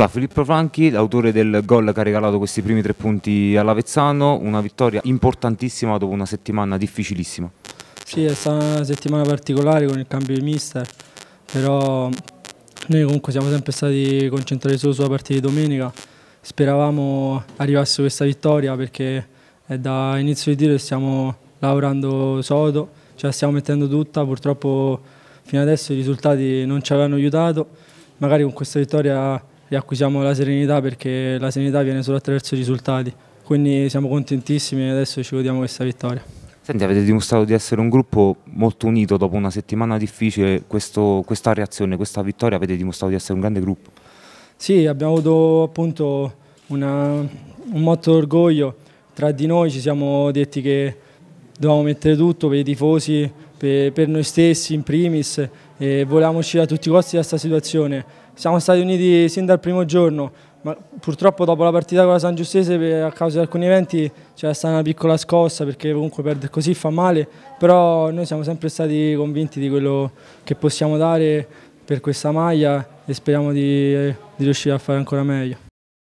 Allora, Filippo Franchi, l'autore del gol che ha regalato questi primi tre punti all'Avezzano, una vittoria importantissima dopo una settimana difficilissima. Sì, è stata una settimana particolare con il cambio di mister, però noi comunque siamo sempre stati concentrati solo sulla partita di domenica. Speravamo arrivasse questa vittoria perché è da inizio di tiro che stiamo lavorando sodo, ce la stiamo mettendo tutta, purtroppo fino adesso i risultati non ci avevano aiutato, magari con questa vittoria riacquisiamo la serenità perché la serenità viene solo attraverso i risultati, quindi siamo contentissimi e adesso ci godiamo questa vittoria. Senti, avete dimostrato di essere un gruppo molto unito dopo una settimana difficile, questo, questa reazione, questa vittoria avete dimostrato di essere un grande gruppo. Sì, abbiamo avuto appunto una, un motto d'orgoglio, tra di noi ci siamo detti che dovevamo mettere tutto per i tifosi, per, per noi stessi in primis e volevamo uscire a tutti i costi da questa situazione. Siamo stati uniti sin dal primo giorno, ma purtroppo dopo la partita con la San Giustese a causa di alcuni eventi c'è stata una piccola scossa perché comunque perdere così fa male, però noi siamo sempre stati convinti di quello che possiamo dare per questa maglia e speriamo di, di riuscire a fare ancora meglio.